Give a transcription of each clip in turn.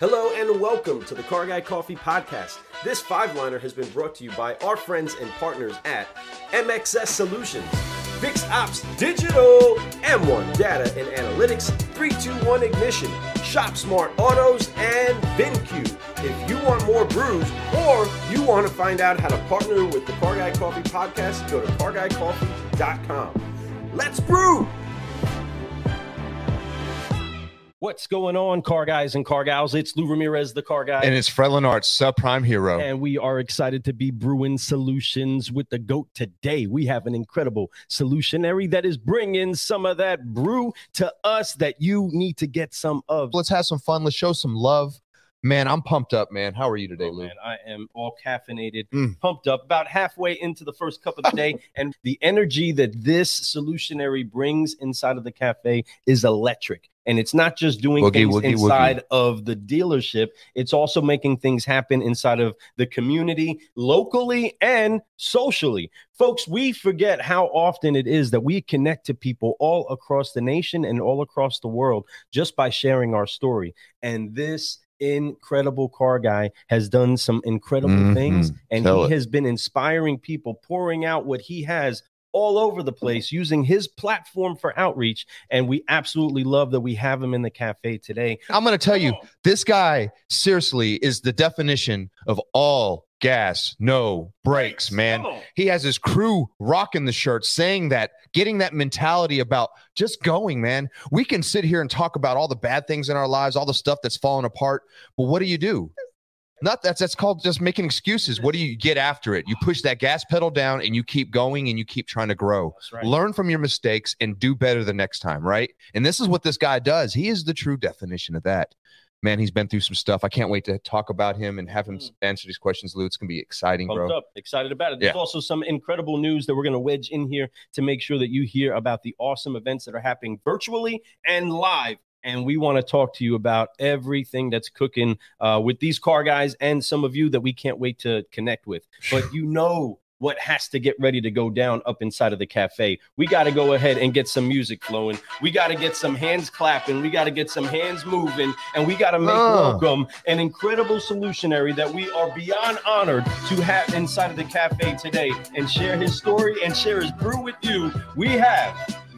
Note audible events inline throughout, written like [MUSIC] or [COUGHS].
Hello and welcome to the Car Guy Coffee Podcast. This five liner has been brought to you by our friends and partners at MXS Solutions, Fixed Ops Digital, M1 Data and Analytics, 321 Ignition, Shop Smart Autos, and VinCue. If you want more brews or you want to find out how to partner with the Car Guy Coffee Podcast, go to carguycoffee.com. Let's brew! What's going on, car guys and car gals? It's Lou Ramirez, the car guy. And it's Fred Lenart, subprime hero. And we are excited to be brewing solutions with the GOAT today. We have an incredible solutionary that is bringing some of that brew to us that you need to get some of. Let's have some fun. Let's show some love. Man, I'm pumped up, man. How are you today, Oh, Lou? man, I am all caffeinated, Mm. pumped up, about halfway into the first cup of the day. [LAUGHS] and the energy that this solutionary brings inside of the cafe is electric. And it's not just doing Woogie, things woogie, inside of the dealership, it's also making things happen inside of the community, locally and socially. Folks, we forget how often it is that we connect to people all across the nation and all across the world just by sharing our story. And this incredible car guy has done some incredible Mhm. things and Tell he it. has been inspiring people pouring out what he has all over the place using his platform for outreach and we absolutely love that we have him in the cafe today I'm going to tell you, this guy seriously is the definition of all gas, no brakes, man. He has his crew rocking the shirt, saying that, getting that mentality about just going, man. We can sit here and talk about all the bad things in our lives, all the stuff that's falling apart, but what do you do? Not that's that's called just making excuses. What do you get after it? You push that gas pedal down and you keep going and you keep trying to grow. Right. Learn from your mistakes and do better the next time, right? And this is what this guy does. He is the true definition of that. Man, he's been through some stuff. I can't wait to talk about him and have him Mm. answer these questions, Lou. It's gonna be exciting, Pumped bro. up, excited about it. There's Yeah. also some incredible news that we're going to wedge in here to make sure that you hear about the awesome events that are happening virtually and live. And we want to talk to you about everything that's cooking uh, with these car guys and some of you that we can't wait to connect with. But you know what has to get ready to go down up inside of the cafe. We got to go ahead and get some music flowing. We got to get some hands clapping. We got to get some hands moving. And we got to make Uh. welcome an incredible solutionary that we are beyond honored to have inside of the cafe today and share his story and share his brew with you. We have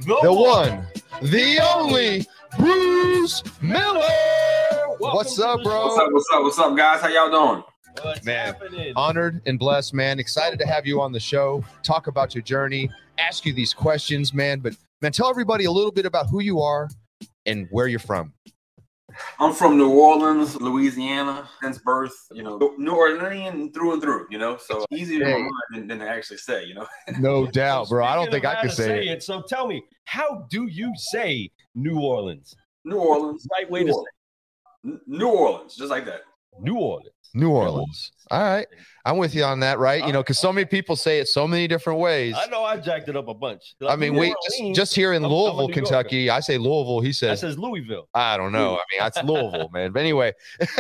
the, The one, the only Bruce Miller. Welcome What's up, bro? What's up? What's up? What's up, guys? How y'all doing? What's Man, happening? Honored and blessed, man. Excited to have you on the show. Talk about your journey, ask you these questions, man. But man, tell everybody a little bit about who you are and where you're from. I'm from New Orleans, Louisiana, since birth. You know, New Orleanian through and through. You know, so easier in my Hey. than, than to actually say. You know, No [LAUGHS] doubt, bro. I don't think I can could to say it. So tell me, how do you say New Orleans? New Orleans, Right way New to Orleans. N- New Orleans, just like that. New Orleans. New Orleans. All right. I'm with you on that, right? You know, because so many people say it so many different ways. I know I jacked it up a bunch. I mean, we just, just here in I'm- I'm Louisville, Kentucky. I say Louisville. He says, says Louisville. I don't know. I mean, that's Louisville, man. But anyway, [LAUGHS]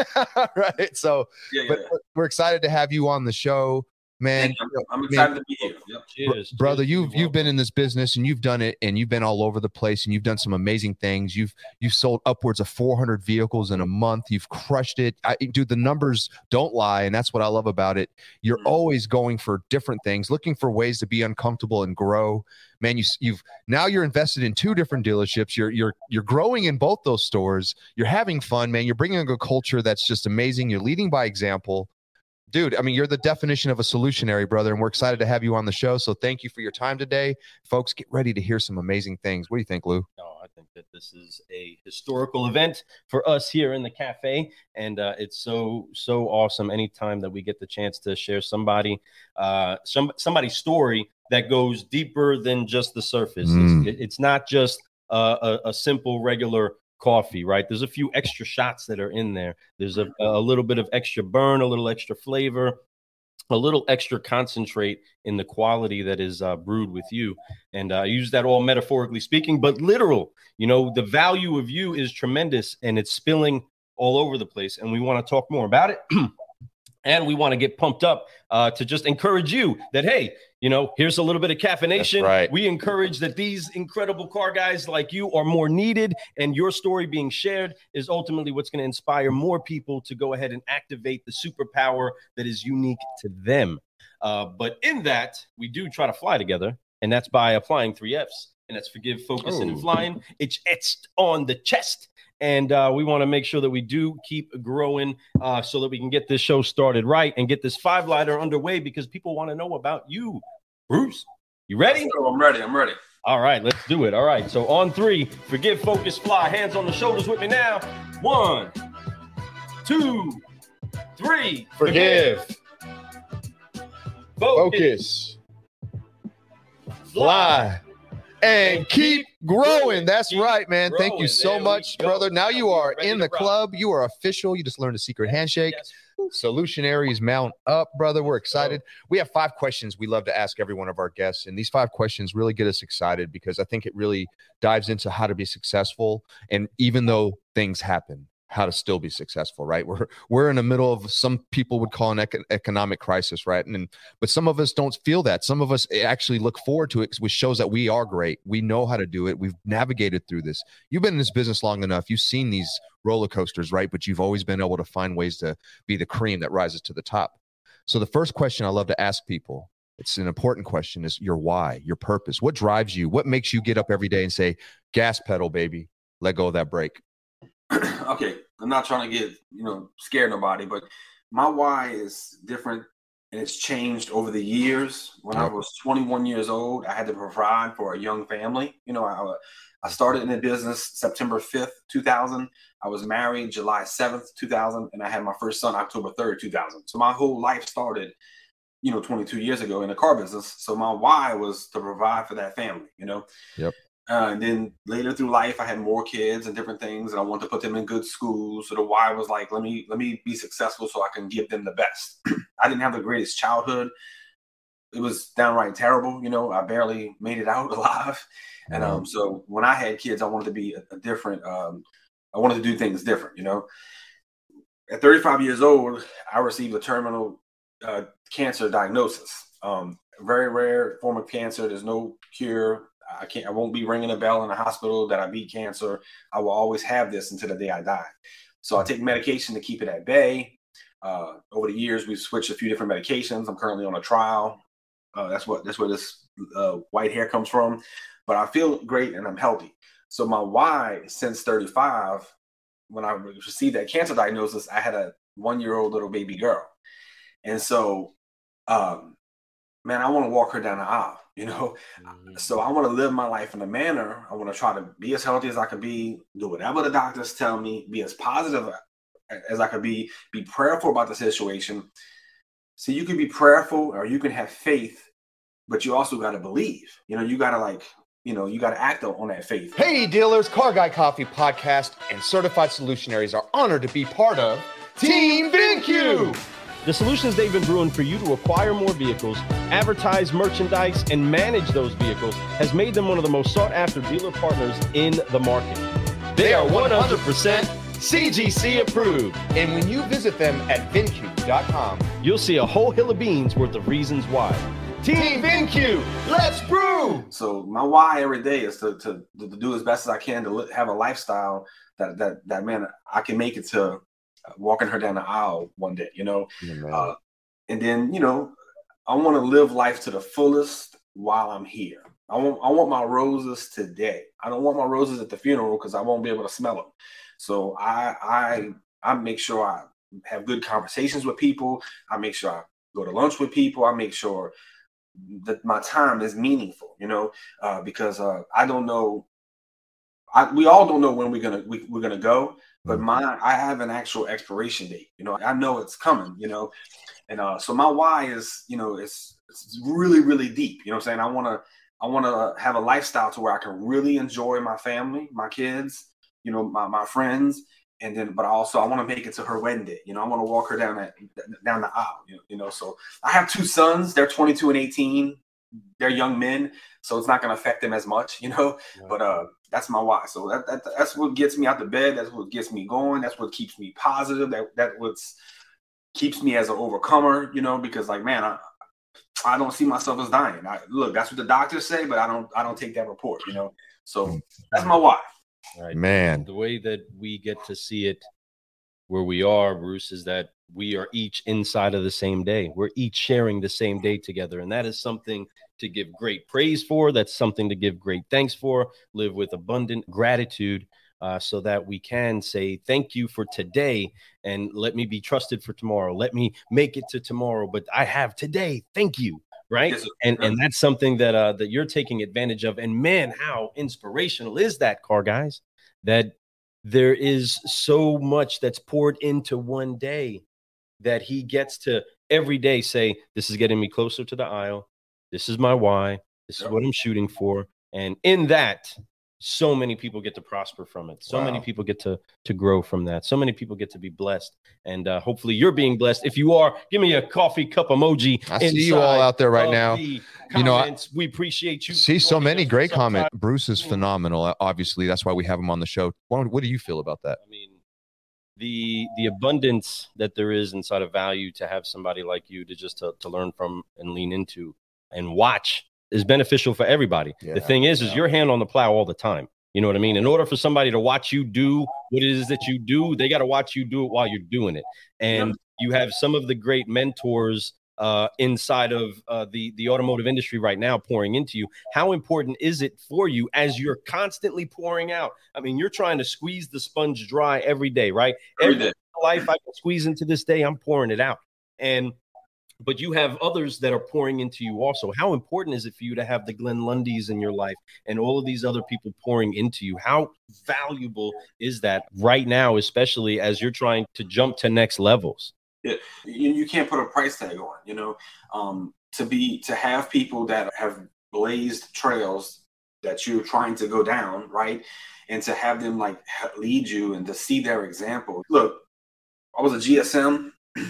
right. So, Yeah, yeah. but yeah. we're excited to have you on the show, man. Thank you. I'm excited to be here. Yep. Cheers, brother cheers. you've you've been in this business and you've done it and you've been all over the place and you've done some amazing things you've you've sold upwards of 400 vehicles in a month you've crushed it I, dude the numbers don't lie and that's what i love about it you're Mhm. always going for different things looking for ways to be uncomfortable and grow man you, you've now you're invested in two different dealerships you're you're you're growing in both those stores you're having fun man you're bringing a culture that's just amazing you're leading by example dude i mean you're the definition of a solutionary brother and we're excited to have you on the show so thank you for your time today folks get ready to hear some amazing things what do you think lou No, I think that this is a historical event for us here in the cafe, and uh, it's so so awesome. Anytime that we get the chance to share somebody, uh, some somebody's story that goes deeper than just the surface. Mm. It's, it's not just uh, a, a simple regular coffee, right? There's a few extra shots that are in there. There's a, a little bit of extra burn, a little extra flavor, a little extra concentrate in the quality that is uh, brewed with you. And uh, I use that all metaphorically speaking, but literal. You know, the value of you is tremendous and it's spilling all over the place. And we want to talk more about it. [CLEARS THROAT] And we want to get pumped up uh, to just encourage you that, hey, you know, here's a little bit of caffeination. right. We encourage that these incredible car guys like you are more needed, and your story being shared is ultimately what's going to inspire more people to go ahead and activate the superpower that is unique to them. Uh, but in that, we do try to fly together, and that's by applying three F's, and that's forgive, focus, and Oh. flying. It's etched on the chest. And uh, we want to make sure that we do keep growing uh, so that we can get this show started right and get this five liner underway because people want to know about you. Bruce, you ready? Oh, I'm ready. I'm ready. All right, let's do it. All right, so on three, forgive, focus, fly. Hands on the shoulders with me now. One, two, three. Forgive, focus, focus, fly, and keep growing. That's Keep right, man. Thank you so There much, brother. Now you are in the club. You are official. You just learned a secret handshake. Yes. Solutionaries mount up, brother. We're excited. We have five questions we love to ask every one of our guests. And these five questions really get us excited because I think it really dives into how to be successful. And even though things happen, how to still be successful, right? We're we're in the middle of some people would call an eco- economic crisis, right? And but some of us don't feel that. Some of us eh, actually look forward to it, which shows that we are great. We know how to do it. We've navigated through this. You've been in this business long enough. You've seen these roller coasters, right? But you've always been able to find ways to be the cream that rises to the top. So the first question I love to ask people, it's an important question, is your why, your purpose. What drives you? What makes you get up every day and say, gas pedal, baby, let go of that brake? [CLEARS THROAT] okay, I'm not trying to get you know scare nobody, but my why is different and it's changed over the years. When I was 21 years old, I had to provide for a young family. You know, I I started in the business September 5th, 2000. I was married July 7th, 2000, and I had my first son October 3rd, 2000. So my whole life started, you know, 22 years ago in the car business. So my why was to provide for that family. You know. Yep. Uh, and then later through life, I had more kids and different things, and I wanted to put them in good schools. So the why was like, let me let me be successful so I can give them the best. [CLEARS THROAT] I didn't have the greatest childhood. It was downright terrible. You know, I barely made it out [LAUGHS] alive. And um, so when I had kids, I wanted to be a, a different. Um, I wanted to do things different. You know, at 35 years old, I received a terminal uh, cancer diagnosis. Um, very rare form of cancer. There's no cure. I can't. I won't be ringing a bell in the hospital that I beat cancer. I will always have this until the day I die. So I take medication to keep it at bay. Uh, over the years, we've switched a few different medications. I'm currently on a trial. Uh, that's what that's where this uh, white hair comes from. But I feel great and I'm healthy. So my why since 35, when I received that cancer diagnosis, I had a one year old little baby girl, and so, um, man, I want to walk her down the aisle. You know, so I want to live my life in a manner. I want to try to be as healthy as I can be, do whatever the doctors tell me, be as positive as I could be, be prayerful about the situation. So you can be prayerful or you can have faith, but you also got to believe. You know, you got to like, you know, you got to act on that faith. Hey, dealers, Car Guy Coffee Podcast and Certified Solutionaries are honored to be part of Team VinCue. The solutions they've been brewing for you to acquire more vehicles, advertise merchandise, and manage those vehicles has made them one of the most sought after dealer partners in the market. They are 100% CGC approved. And when you visit them at VinCue.com, You'll see a whole hill of beans worth of reasons why. Team VinCue, let's brew. So my why every day is to to, to do as best as I can to have a lifestyle that that that man I can make it to walking her down the aisle one day. You know, Uh, and then you know i want to live life to the fullest while i'm here. I want i want my roses today. I don't want my roses at the funeral because i won't be able to smell them so i i i make sure i have good conversations with people. I make sure i go to lunch with people. I make sure that my time is meaningful you know? Uh, because uh, i don't know I, we all don't know when we're gonna we, we're gonna go but my i have an actual expiration date you know i know it's coming you know and uh so my why is you know it's it's really really deep you know what i'm saying? I want to i want to have a lifestyle to where i can really enjoy my family my kids you know my, my friends and then but also i want to make it to her wedding day you know i want to walk her down that down the aisle you know, you know so i have two sons they're 22 and 18 they're young men so it's not going to affect them as much you know [LAUGHS] but uh that's my why so that, that that's what gets me out the bed that's what gets me going that's what keeps me positive that that what's keeps me as an overcomer, you know, because like, man, I, I don't see myself as dying. I, look, that's what the doctors say, but I don't, I don't take that report, you know. So that's my why. Right. Man, The way that we get to see it where we are, Bruce, is that we are each inside of the same day. We're each sharing the same day together. And that is something to give great praise for. That's something to give great thanks for. Live with abundant gratitude uh, so that we can say thank you for today and let me be trusted for tomorrow. Let me make it to tomorrow, but I have today. Thank you. Right. Yes, and and that's something that uh that you're taking advantage of. And man, how inspirational is that car, guys? That there is so much that's poured into one day that he gets to every day say, This is getting me closer to the aisle. This is my why. This is what I'm shooting for. And in that, so many people get to prosper from it. So many people get to to grow from that. So many people get to be blessed. And uh, hopefully you're being blessed. If you are, give me a coffee cup emoji. I see you all out there right now. the You know, I- we appreciate you. See so many great comments. Bruce is phenomenal. Obviously, that's why we have him on the show. What, what do you feel about that? I mean, the the abundance that there is inside of value to have somebody like you to just to, to learn from and lean into and watch is beneficial for everybody. Yeah, the thing is, is your hand on the plow all the time. You know what I mean? In order for somebody to watch you do what it is that you do, they got to watch you do it while you're doing it. And you have some of the great mentors uh, inside of uh, the the automotive industry right now pouring into you. How important is it for you as you're constantly pouring out? I mean, you're trying to squeeze the sponge dry every day, right? Every Every day. life I can squeeze into this day, I'm pouring it out. And but you have others that are pouring into you also. How important is it for you to have the Glenn Lundys in your life and all of these other people pouring into you? How valuable is that right now, especially as you're trying to jump to next levels? you, you can't put a price tag on you know um, to be to have people that have blazed trails that you're trying to go down right and to have them like lead you and to see their example look i was a gsm [CLEARS THROAT]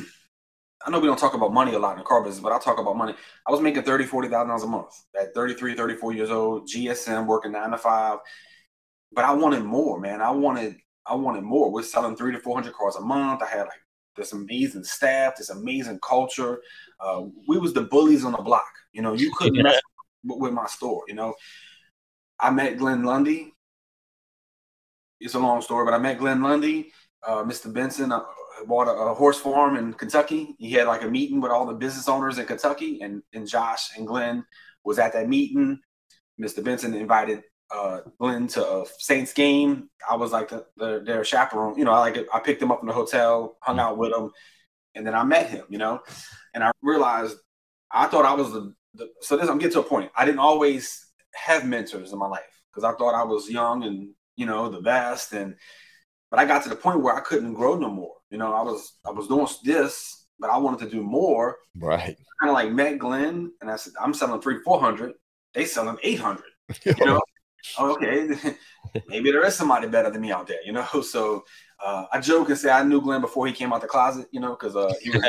i know we don't talk about money a lot in the car business but i'll talk about money i was making 30 40 thousand dollars a month at 33 34 years old gsm working nine to five but i wanted more man i wanted i wanted more we're selling three to four hundred cars a month i had like this amazing staff, this amazing culture. Uh, we was the bullies on the block. You know, you [LAUGHS] couldn't mess with, with my store. You know, I met Glenn Lundy. It's a long story, but I met Glenn Lundy, uh, Mr. Benson. Uh, bought a, a horse farm in Kentucky. He had like a meeting with all the business owners in Kentucky, and and Josh and Glenn was at that meeting. Mr. Benson invited uh, Glenn to a Saints game. I was like the, the, their chaperone. You know, I like. I picked him up in the hotel, hung out with him, and then I met him. You know, and I realized I thought I was the, the so this I'm getting to a point. I didn't always have mentors in my life because I thought I was young and you know the best, and but I got to the point where I couldn't grow no more. You know, I was I was doing this, but I wanted to do more. Right. Kind of like met Glenn, and I said I'm selling three four hundred. They selling eight hundred. [LAUGHS] You know, oh, okay, [LAUGHS] maybe there is somebody better than me out there, you know. [LAUGHS] So uh, I joke and say I knew Glenn before he came out the closet, you know, because uh, he was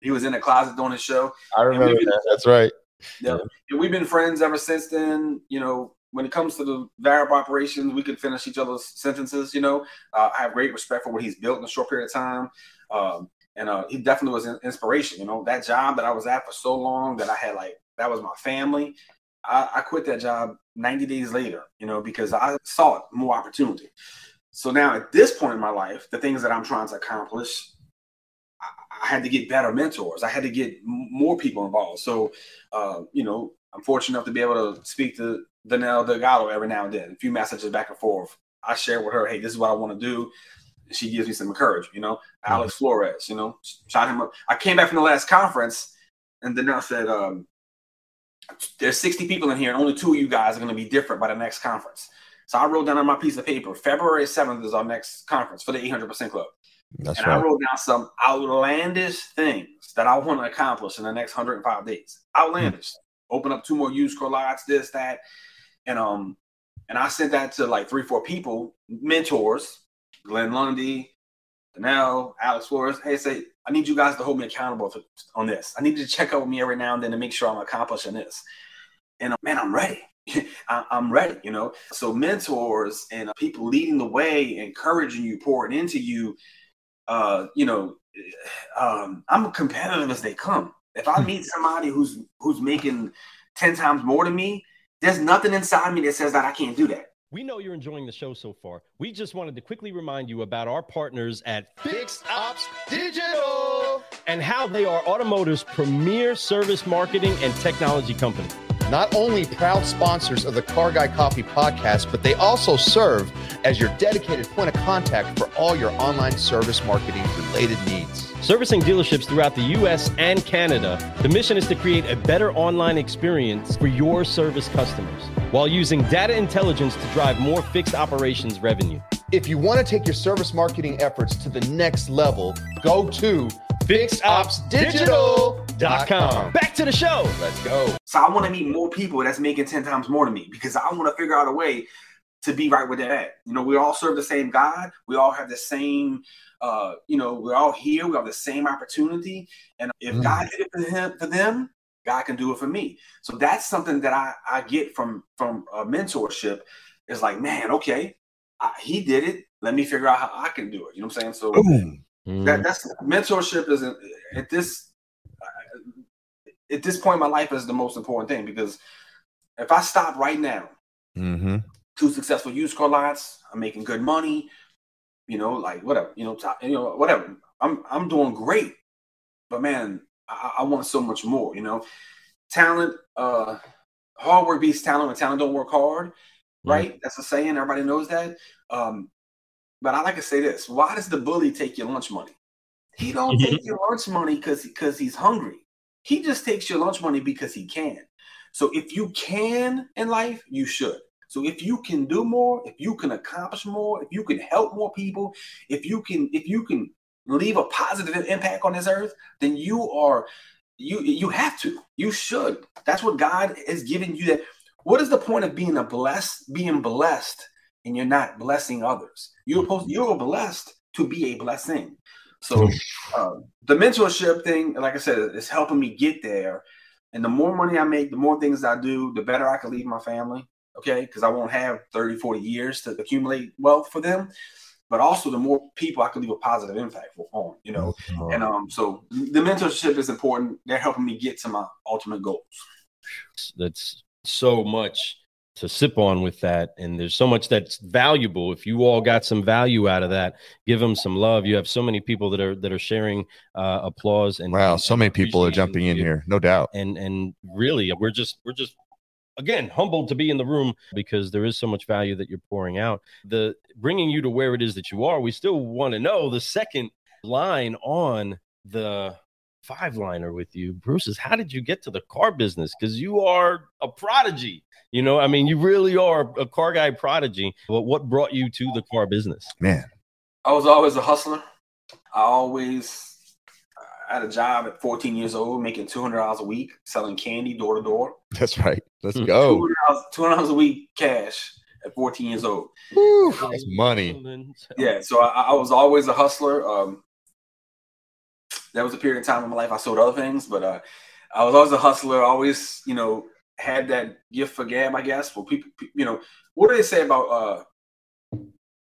he was in the closet doing his show. I remember that. That's right. Yeah, And we've been friends ever since then. You know, when it comes to the variable operations, we could finish each other's sentences. You know, uh, I have great respect for what he's built in a short period of time. Um, and uh, he definitely was an inspiration. You know, that job that I was at for so long that I had like that was my family. I, I quit that job 90 days later, you know, because I saw more opportunity. So now at this point in my life, the things that I'm trying to accomplish, I, I had to get better mentors. I had to get more people involved. So, uh, you know, I'm fortunate enough to be able to speak to Danelle Delgado every now and then, a few messages back and forth. I share with her, hey, this is what I want to do. She gives me some encouragement, you know. Alex Flores, you know, shot him up. I came back from the last conference and Danelle said, um, there's 60 people in here, and only two of you guys are going to be different by the next conference. So I wrote down on my piece of paper, February 7th is our next conference for the 800% Club. That's and I wrote down some outlandish things that I want to accomplish in the next 105 days. Outlandish. Open up two more used car lots, this, that. And um, and I sent that to like three, four people, mentors, Glenn Lundy, Danelle, Alex Flores. Hey, say, I need you guys to hold me accountable for, on this. I need you to check up with me every now and then to make sure I'm accomplishing this. And uh, man, I'm ready. [LAUGHS] I- I'm ready, you know. So mentors and uh, people leading the way, encouraging you, pouring into you, uh, you know, um, I'm competitive as they come. If I meet somebody who's who's making ten times more than me, there's nothing inside me that says that I can't do that. We know you're enjoying the show so far. We just wanted to quickly remind you about our partners at Fixed Ops Digital and how they are automotive's premier service marketing and technology company. Not only proud sponsors of the Car Guy Coffee podcast, but they also serve as your dedicated point of contact for all your online service marketing related needs. Servicing dealerships throughout the US and Canada, the mission is to create a better online experience for your service customers while using data intelligence to drive more fixed operations revenue. If you want to take your service marketing efforts to the next level, go to fixedopsdigital.com. Back to the show. Let's go. So I want to meet more people that's making 10 times more than me because I want to figure out a way to be right where they're at. You know, we all serve the same God. We all have the same, uh, you know, we're all here. We have the same opportunity. And if Mm. God did it for him for them, God can do it for me. So that's something that I, I get from from uh, mentorship. Is like, man, okay, I, he did it. Let me figure out how I can do it. You know what I'm saying? So Boom. that that's mentorship isn't at this at this point in my life is the most important thing because if I stop right now, Mm-hmm. two successful used car lots, I'm making good money, you know, like whatever, you know, top, you know, whatever. I'm I'm doing great, but man, I, I want so much more. You know, talent, uh, hard work beats talent, and talent don't work hard. Right? That's a saying. Everybody knows that. Um, but I like to say this: Why does the bully take your lunch money? He don't Mhm. take your lunch money because because he's hungry. He just takes your lunch money because he can. So if you can in life, you should. So if you can do more, if you can accomplish more, if you can help more people, if you can if you can leave a positive impact on this earth, then you are you you have to. You should. That's what God is giving you that what is the point of being a blessed being blessed and you're not blessing others? You're supposed you're blessed to be a blessing. So uh, the mentorship thing, like I said, is helping me get there. And the more money I make, the more things I do, the better I can leave my family. Okay. Because I won't have 30, 40 years to accumulate wealth for them. But also the more people I can leave a positive impact for on, you know. And um, so the mentorship is important. They're helping me get to my ultimate goals. That's so much to sip on with that. And there's so much that's valuable. If you all got some value out of that, give them some love. You have so many people that are that are sharing uh, applause and Wow, and so many people are jumping in you. here, no doubt. and and really we're just we're just again humbled to be in the room because there is so much value that you're pouring out. The bringing you to where it is that you are we still want to know the second line on the five liner with you. Bruce is how did you get to the car business? Because you are a prodigy. You know i mean you really are a car guy prodigy. But what brought you to the car business? Man, I was always a hustler. I always I had a job at 14 years old, making $200 a week, selling candy door to door. that's right. Let's Hmm. go. $200, $200 a week cash at 14 years old. Woo, that's money. Yeah, so I, I was always a hustler. Um, there was a period of time in my life I sold other things, but uh, I was always a hustler. Always, you know, had that gift for gab, I guess. Well, people, you know, what do they say about uh,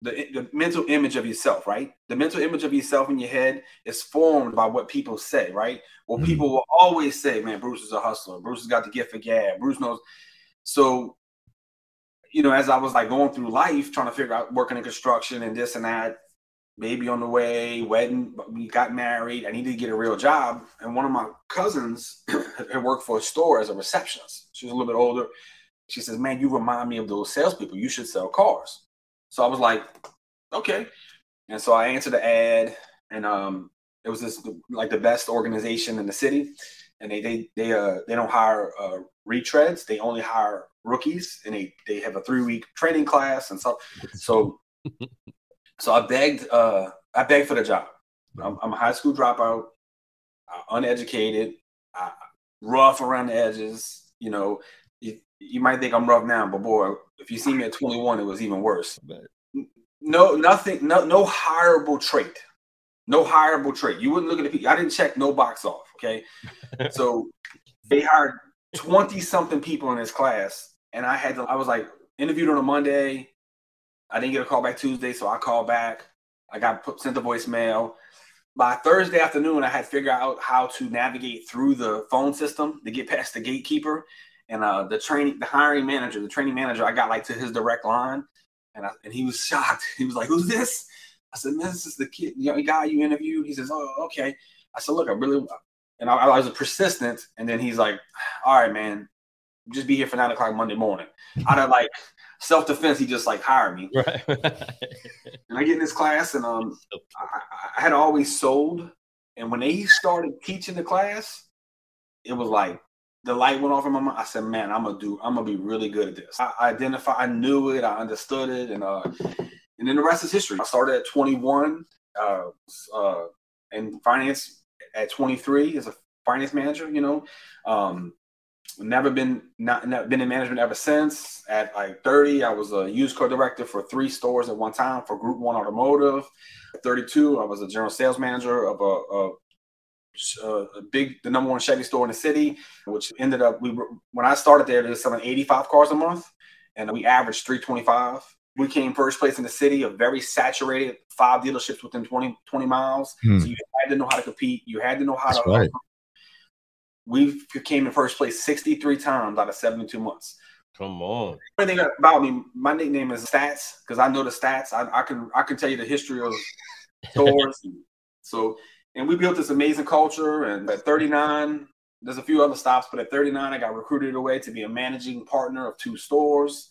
the the mental image of yourself, right? The mental image of yourself in your head is formed by what people say, right? Well, Mhm. people will always say, "Man, Bruce is a hustler. Bruce has got the gift for gab. Bruce knows." So, you know, as I was like going through life, trying to figure out working in construction and this and that, baby on the way, wedding, we got married. I needed to get a real job, and one of my cousins [COUGHS] had worked for a store as a receptionist. She was a little bit older. She says, "Man, you remind me of those salespeople. You should sell cars." So I was like, "Okay," and so I answered the ad, and um, it was this like the best organization in the city, and they they they uh they don't hire uh, retreads. They only hire rookies, and they they have a three week training class, and so so [LAUGHS] so I begged uh I begged for the job. I'm, I'm a high school dropout, uh, uneducated, uh, rough around the edges. You know, you, might think I'm rough now, but boy, if you see me at 21, it was even worse. No, nothing, no, no hireable trait. No hireable trait. You wouldn't look at the people. I didn't check no box off. Okay. [LAUGHS] so they hired 20 something people in this class. And I had to, I was like interviewed on a Monday. I didn't get a call back Tuesday. So I called back. I got put, sent the voicemail. by Thursday afternoon, I had figured out how to navigate through the phone system to get past the gatekeeper and uh, the training, the hiring manager, the training manager. I got like to his direct line, and I, and he was shocked. [LAUGHS] He was like, "Who's this?" I said, "Man, this is the kid, young guy you interviewed." He says, "Oh, okay." I said, "Look, I really," and I, I was persistent, and then he's like, "All right, man, just be here for nine o'clock Monday morning." Out of [LAUGHS] like self defense, he just like hired me. Right. [LAUGHS] and I get in this class, and um, I, I had always sold, and when they started teaching the class, it was like the light went off in my mind. I said, "Man, I'm gonna do. I'm gonna be really good at this." I, I identify. I knew it. I understood it, and uh, and then the rest is history. I started at 21, uh, uh, in finance at 23 as a finance manager. You know, um, never been not, not been in management ever since. At like 30, I was a used car director for three stores at one time for Group One Automotive. At 32, I was a general sales manager of a, a a big, the number one Chevy store in the city, which ended up we were when I started there, they were selling 85 cars a month, and we averaged 325. We came first place in the city, a very saturated five dealerships within 20, 20 miles. Hmm. So you had to know how to compete. You had to know how That's to. right. We came in first place 63 times out of 72 months. Come on. One thing about me, my nickname is Stats because I know the stats. I, I can I can tell you the history of stores. [LAUGHS] so, and we built this amazing culture. And at 39, there's a few other stops, but at 39, I got recruited away to be a managing partner of two stores.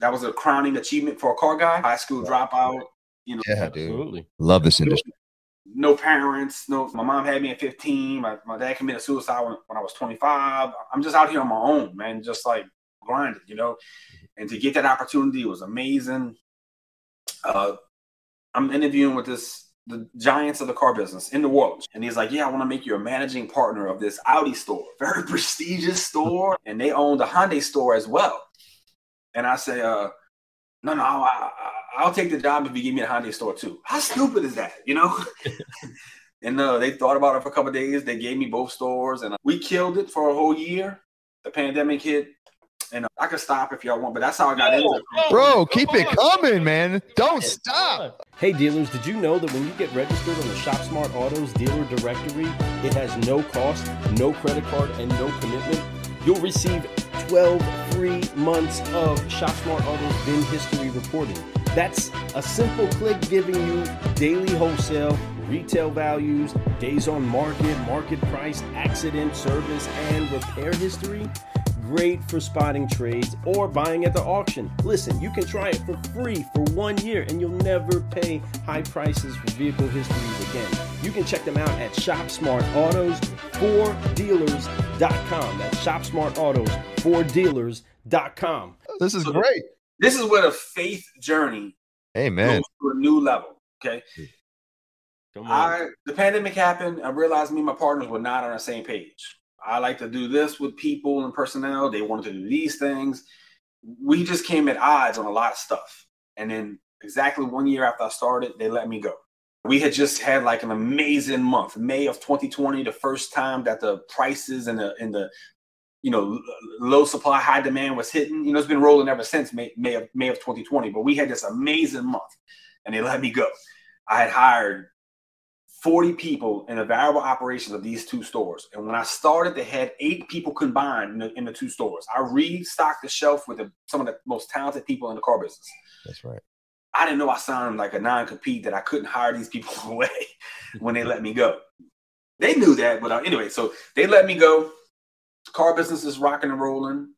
That was a crowning achievement for a car guy, high school dropout. You know, Yeah, dude. Absolutely. Love this industry. no parents. No, my mom had me at 15. My, my dad committed suicide when, when I was 25. I'm just out here on my own, man, just like grinding, you know. And to get that opportunity was amazing. Uh, I'm interviewing with this the giants of the car business in the world, and he's like, "Yeah, I want to make you a managing partner of this Audi store, [LAUGHS] very prestigious store, and they own the Hyundai store as well." And I say, "Uh, no, no, I, I, I'll take the job if you give me the Hyundai store too. How stupid is that, you know? [LAUGHS] and uh, they thought about it for a couple days. They gave me both stores, and uh, we killed it for a whole year. The pandemic hit, and uh, I could stop if y'all want, but that's how I got into it. Bro, keep it coming, man. Don't stop. Hey dealers, did you know that when you get registered on the ShopSmart Autos dealer directory, it has no cost, no credit card, and no commitment? You'll receive 12 free months of ShopSmart Autos VIN history reporting. That's a simple click giving you daily wholesale, retail values, days on market, market price, accident, service, and repair history. Great for spotting trades or buying at the auction. Listen, you can try it for free for one year and you'll never pay high prices for vehicle histories again. You can check them out at ShopSmartAutos4Dealers.com. That's ShopSmartAutos4Dealers.com. This is So- great. This is where the faith journey Hey, man. goes to a new level. Okay, Come on. I the pandemic happened. I realized me and my partners were not on the same page. I like to do this with people and personnel. They wanted to do these things. We just came at odds on a lot of stuff. And then exactly one year after I started, they let me go. We had just had like an amazing month, May of 2020, the first time that the prices and the and the you know low supply, high demand was hitting. You know, it's been rolling ever since May, May of May of 2020. But we had this amazing month, and they let me go. I had hired 40 people in the variable operations of these two stores. And when I started, they had eight people combined in the, in the two stores. I restocked the shelf with the, some of the most talented people in the car business. That's right. I didn't know I signed like a non compete that I couldn't hire these people [LAUGHS] away when they let me go. They knew that, but uh, anyway, so they let me go. The car business is rocking and rolling.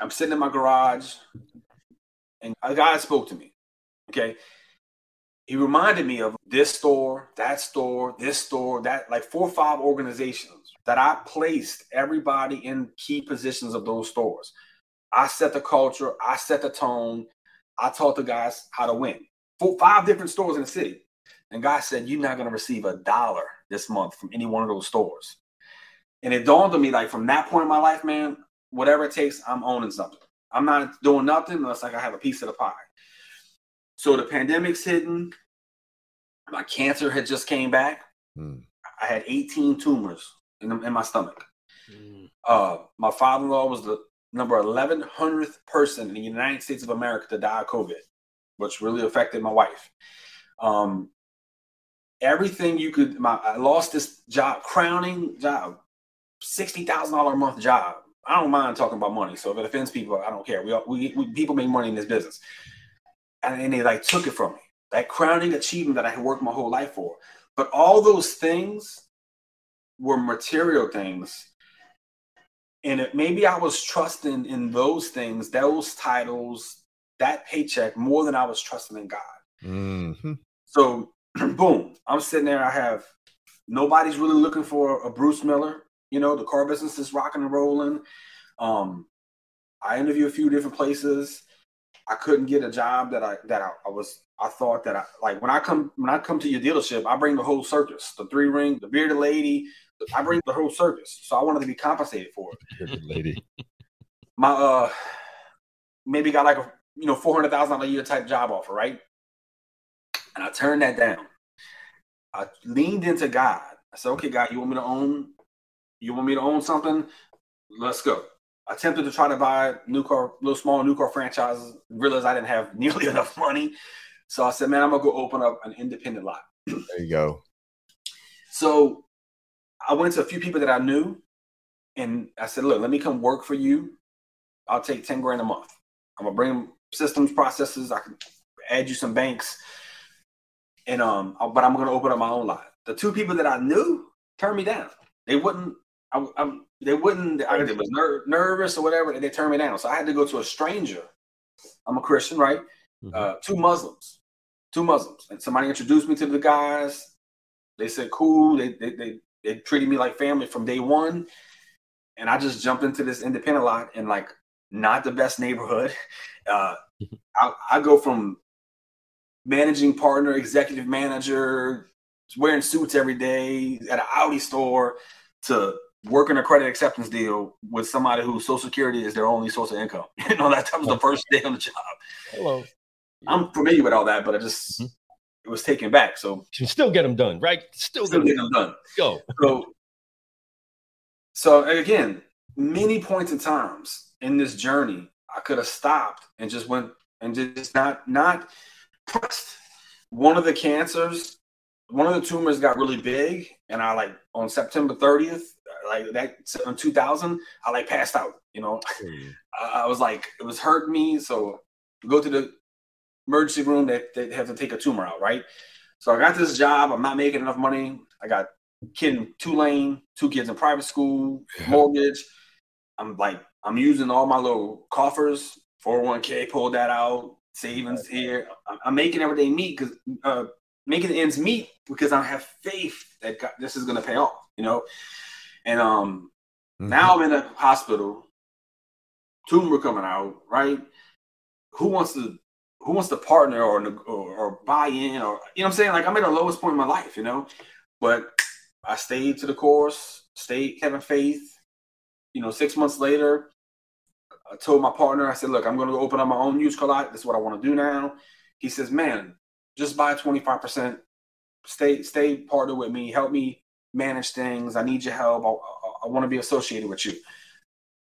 I'm sitting in my garage, and a guy spoke to me. Okay. He reminded me of this store, that store, this store, that like four or five organizations that I placed everybody in key positions of those stores. I set the culture, I set the tone, I taught the guys how to win. Four, five different stores in the city. And guy said, You're not going to receive a dollar this month from any one of those stores. And it dawned on me, like, from that point in my life, man, whatever it takes, I'm owning something. I'm not doing nothing unless like I have a piece of the pie. So the pandemic's hitting. My cancer had just came back. Hmm. I had 18 tumors in, the, in my stomach. Mm. Uh, my father-in-law was the number 1100th person in the United States of America to die of COVID, which really affected my wife. Um, everything you could. My I lost this job, crowning job, sixty thousand dollar a month job. I don't mind talking about money, so if it offends people, I don't care. We, we, we people make money in this business, and, they like took it from me. That crowning achievement that I had worked my whole life for. But all those things were material things. And it, maybe I was trusting in those things, those titles, that paycheck more than I was trusting in God. Mm-hmm. So, [CLEARS THROAT] boom, I'm sitting there. I have nobody's really looking for a Bruce Miller. You know, the car business is rocking and rolling. Um, I interview a few different places. I couldn't get a job that I that I, I, was I thought that I like when I come when I come to your dealership, I bring the whole circus, the three ring, the bearded lady, I bring the whole circus. So I wanted to be compensated for it. Bearded lady. My uh maybe got like a you know four hundred thousand a year type job offer, right? And I turned that down. I leaned into God. I said, okay, God, you want me to own you want me to own something? Let's go. Attempted to try to buy new car, little small new car franchises. Realized I didn't have [LAUGHS] nearly enough money, so I said, "Man, I'm gonna go open up an independent lot." There you go. So I went to a few people that I knew, and I said, "Look, let me come work for you. I'll take ten grand a month. I'm gonna bring systems, processes. I can add you some banks, and um, but I'm gonna open up my own lot." The two people that I knew turned me down. They wouldn't. I, I, they wouldn't. I was ner- nervous or whatever. and They turned me down. So I had to go to a stranger. I'm a Christian, right? Mm-hmm. Uh, two Muslims, two Muslims, and somebody introduced me to the guys. They said, "Cool." They they they, they treated me like family from day one, and I just jumped into this independent lot in like not the best neighborhood. [LAUGHS] Uh, I, I go from managing partner, executive manager, wearing suits every day at an Audi store to working a credit acceptance deal with somebody whose social security is their only source of income. [LAUGHS] You know, that was the first day on the job. Hello. I'm familiar with all that, but I just mm-hmm. it was taken back. So you still get them done, right? Still, still get them done. Go. So, so again, many points in times in this journey, I could have stopped and just went and just not not pressed. One of the cancers one of the tumors got really big, and I like on September 30th, like that on 2000, I like passed out. You know, mm. I, I, was like, it was hurting me. So go to the emergency room. They, they have to take a tumor out, right? So I got this job. I'm not making enough money. I got kid in Tulane, two kids in private school, yeah. mortgage. I'm like, I'm using all my little coffers, 401k, pulled that out, savings here. I'm making everything meet because uh, making the ends meet because I have faith that God, this is going to pay off, you know. And um, mm-hmm. now I'm in a hospital, tumor coming out, right? Who wants to who wants to partner or, or or buy in or you know what I'm saying? Like I'm at the lowest point in my life, you know. But I stayed to the course, stayed having faith. You know, six months later, I told my partner, I said, "Look, I'm going to open up my own used car lot. This is what I want to do now." He says, "Man, just buy 25%. Stay stay partner with me. Help me manage things. I need your help. I, I, I want to be associated with you.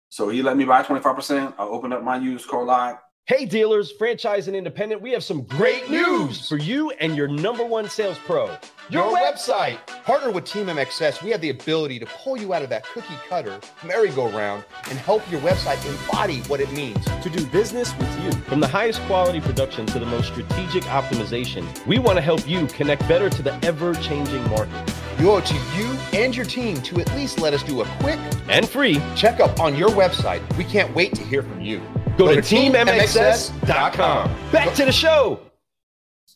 So he let me buy 25%. I opened up my used car lot. Hey, dealers, franchise and independent, we have some great news for you and your number one sales pro. Your, your website. website. Partner with Team MXS, we have the ability to pull you out of that cookie cutter merry-go-round and help your website embody what it means to do business with you. From the highest quality production to the most strategic optimization, we want to help you connect better to the ever-changing market. We owe it to you and your team to at least let us do a quick and free checkup on your website. We can't wait to hear from you. Go, Go to, to teammxs.com. Back to the show.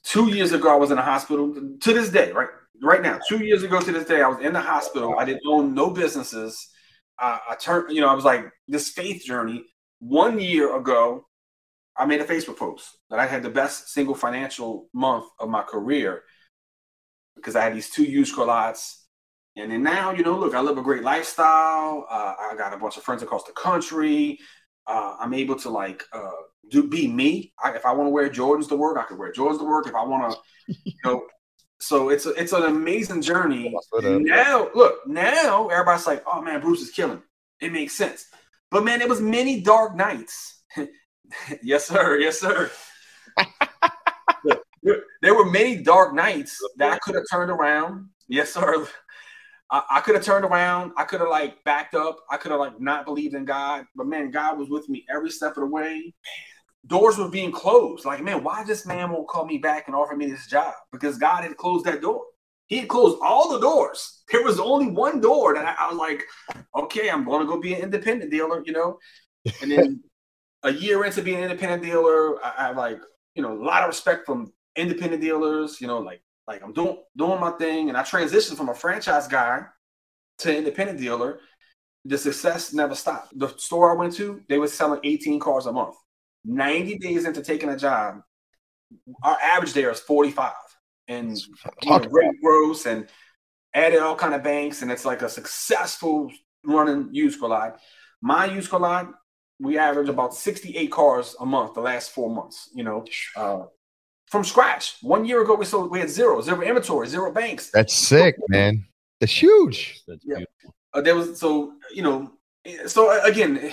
Two years ago, I was in a hospital. To this day, right, right now, two years ago to this day, I was in the hospital. I didn't own no businesses. Uh, I turned, you know, I was like this faith journey. One year ago, I made a Facebook post that I had the best single financial month of my career because I had these two used car lots. And then now, you know, look, I live a great lifestyle. Uh, I got a bunch of friends across the country uh, I'm able to like uh, do be me. I, if I want to wear Jordans to work, I can wear Jordans to work. If I want to, you know, so it's a, it's an amazing journey. Now, look, now everybody's like, oh man, Bruce is killing. It makes sense. But man, it was many dark nights. [LAUGHS] yes, sir. Yes, sir. [LAUGHS] there, there were many dark nights that I could have turned around. Yes, sir. I, I could have turned around. I could have like backed up. I could have like not believed in God. But man, God was with me every step of the way. Doors were being closed. Like, man, why this man won't call me back and offer me this job? Because God had closed that door. He had closed all the doors. There was only one door that I, I was like, okay, I'm going to go be an independent dealer, you know. And then [LAUGHS] a year into being an independent dealer, I, I like, you know, a lot of respect from independent dealers, you know, like like I'm doing doing my thing, and I transitioned from a franchise guy to independent dealer. The success never stopped. The store I went to, they were selling 18 cars a month. 90 days into taking a job, our average there is 45. And you know, great gross and added all kind of banks, and it's like a successful running used car lot. My used car lot, we average about 68 cars a month the last four months, you know. Uh, from scratch. One year ago, we sold we had zero, zero inventory, zero banks. That's sick, man. That's huge. That's Yeah. beautiful. Uh, there was so you know, so uh, again,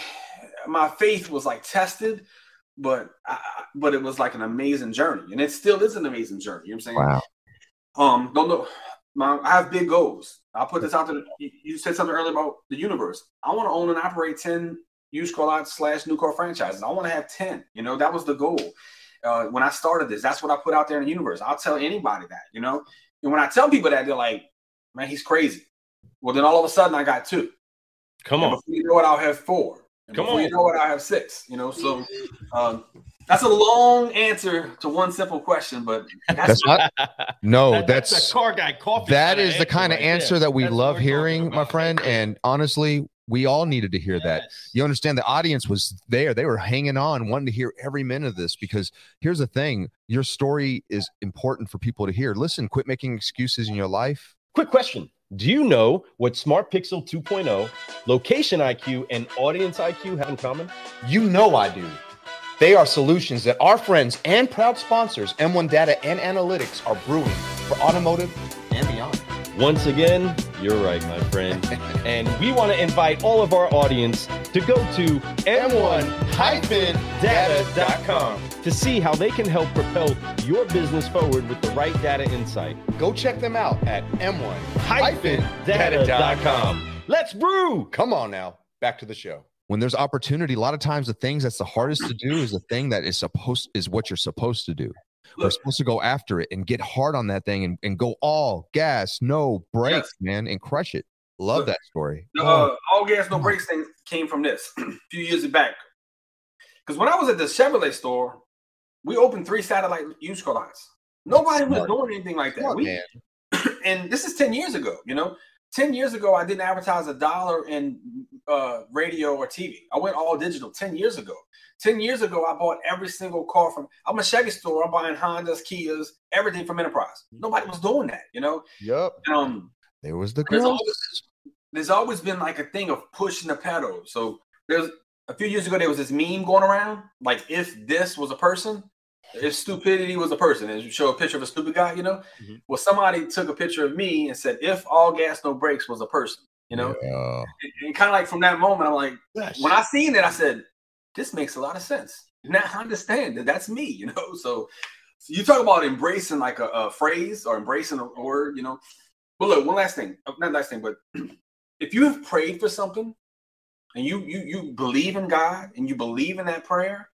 my faith was like tested, but I, I- but it was like an amazing journey, and it still is an amazing journey. You know what I'm saying? Wow. Um, don't know. My, I have big goals. I'll put this out there. You, you said something earlier about the universe. I want to own and operate 10 used car lots slash new car franchises. I want to have 10. You know, that was the goal. Uh, when I started this, that's what I put out there in the universe. I'll tell anybody that, you know. And when I tell people that, they're like, man, he's crazy. Well, then all of a sudden I got two. Come And on. before you know it, I'll have four. And Come before you know it, I'll have six. You know, so um, that's a long answer to one simple question, but that's, That's not. [LAUGHS] No, That- that's the car guy coffee. that kinda the kind of right there. answer that we That's love hearing, my friend. And honestly, we all needed to hear that. You understand the audience was there. They were hanging on, wanting to hear every minute of this because here's the thing your story is important for people to hear. Listen, quit making excuses in your life. Quick question. Do you know what Smart Pixel 2.0, Location IQ, and Audience IQ have in common? You know I do. They are solutions that our friends and proud sponsors, M1 Data and Analytics, are brewing for automotive and beyond. Once again, you're right, my friend. and we want to invite all of our audience to go to m1-data.com to see how they can help propel your business forward with the right data insight. Go check them out at M1 Data.com. Let's brew. Come on now, back to the show. When there's opportunity, a lot of times the things that's the hardest to do is the thing that is supposed is what you're supposed to do. We're supposed to go after it and get hard on that thing and, and go all gas, no brakes, Yes. man, and crush it. Love Look. that story. The Oh, uh, all gas no brakes thing came from this a [CLEARS THROAT] few years back. Because when I was at the Chevrolet store, we opened three satellite used car lots. Nobody was doing anything like that. on, We- [CLEARS THROAT] and this is 10 years ago, you know. 10 years ago, I didn't advertise a dollar in uh, radio or TV. I went all digital 10 years ago. 10 years ago, I bought every single car from, I'm a Chevy store. I'm buying Hondas, Kias, everything from Enterprise. Nobody was doing that, you know. Yep. Um, There was the there's always, there's always been like a thing of pushing the pedal. So there's a few years ago there was this meme going around, like if this was a person, if stupidity was a person, and you show a picture of a stupid guy, you know. Mhm. Well, somebody took a picture of me and said, if all gas no brakes was a person, you know. Yeah. And, and kind of like from that moment, I'm like, when I seen it, I said, this makes a lot of sense. Now I understand that that's me, [LAUGHS] you know. So, so you talk about embracing like a, a phrase or embracing a word, you know. But look, one last thing, uh, not last thing, but [CLEARS THROAT] if you have prayed for something and you you you believe in God and you believe in that prayer,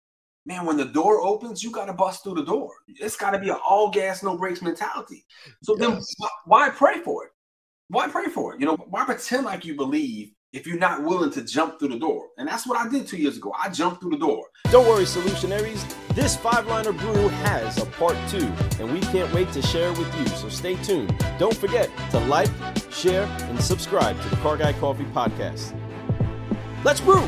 man, when the door opens, you got to bust through the door. It's got to be an all gas, no brakes mentality. So then, Yes. why, why pray for it? Why pray for it? You know, why pretend like you believe if you're not willing to jump through the door? And that's what I did two years ago. I jumped through the door. Don't worry, solutionaries. This five liner brew has a part two, and we can't wait to share it with you. So stay tuned. Don't forget to like, share, and subscribe to the Car Guy Coffee Podcast. Let's brew!